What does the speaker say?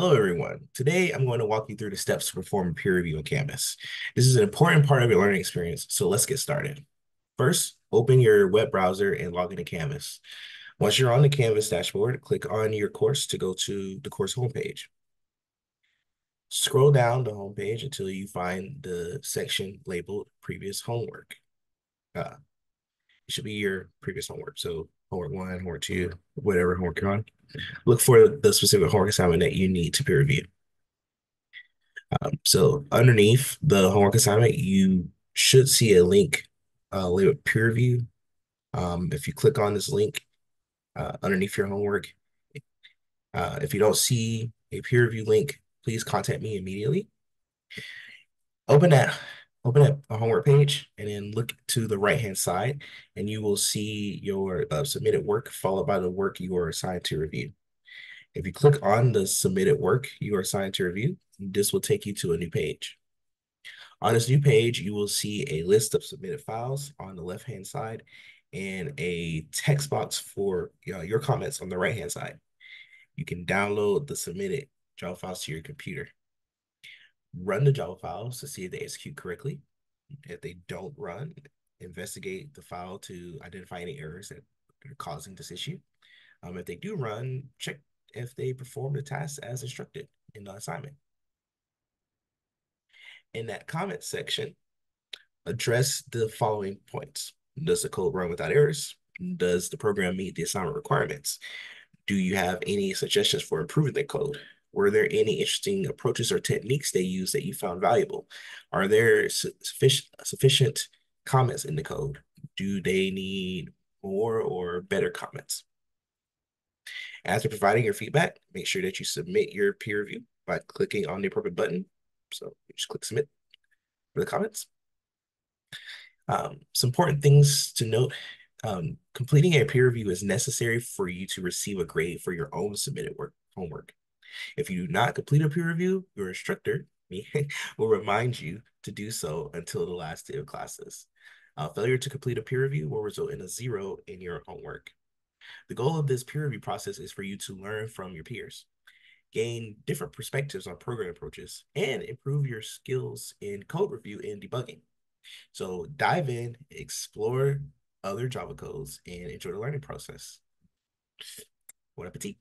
Hello, everyone. Today, I'm going to walk you through the steps to perform a peer review in Canvas. This is an important part of your learning experience, so let's get started. First, open your web browser and log into Canvas. Once you're on the Canvas dashboard, click on your course to go to the course homepage. Scroll down the homepage until you find the section labeled Previous Homework. Uh, should be your previous homework. So homework one, homework two, whatever homework you're on. Look for the specific homework assignment that you need to peer review. Um, so underneath the homework assignment, you should see a link uh, labeled peer review. Um, if you click on this link uh, underneath your homework, uh, if you don't see a peer review link, please contact me immediately. Open that open up a homework page and then look to the right hand side and you will see your uh, submitted work followed by the work you are assigned to review. If you click on the submitted work you are assigned to review, this will take you to a new page. On this new page, you will see a list of submitted files on the left hand side and a text box for you know, your comments on the right hand side. You can download the submitted files to your computer run the Java files to see if they execute correctly. If they don't run, investigate the file to identify any errors that are causing this issue. Um, if they do run, check if they perform the task as instructed in the assignment. In that comment section, address the following points. Does the code run without errors? Does the program meet the assignment requirements? Do you have any suggestions for improving the code? Were there any interesting approaches or techniques they used that you found valuable? Are there sufficient, sufficient comments in the code? Do they need more or better comments? After providing your feedback, make sure that you submit your peer review by clicking on the appropriate button. So just click submit for the comments. Um, some important things to note. Um, completing a peer review is necessary for you to receive a grade for your own submitted work homework. If you do not complete a peer review, your instructor will remind you to do so until the last day of classes. Uh, failure to complete a peer review will result in a zero in your homework. The goal of this peer review process is for you to learn from your peers, gain different perspectives on program approaches, and improve your skills in code review and debugging. So dive in, explore other Java codes, and enjoy the learning process. Bon appetit.